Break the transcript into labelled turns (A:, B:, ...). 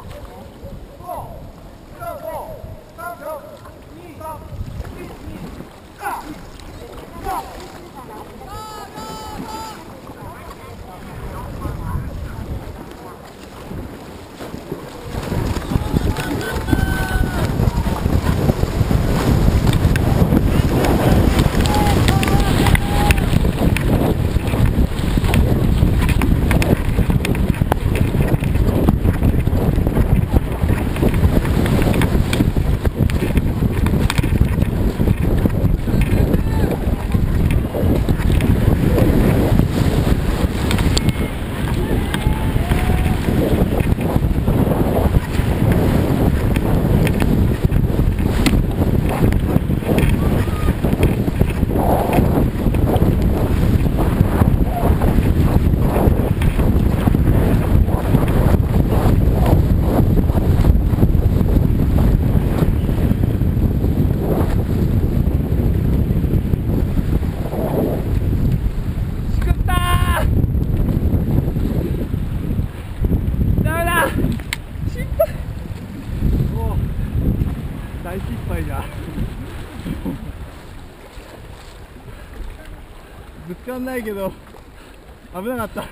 A: off. 大失敗じゃ。ぶつかんないけど危なかった。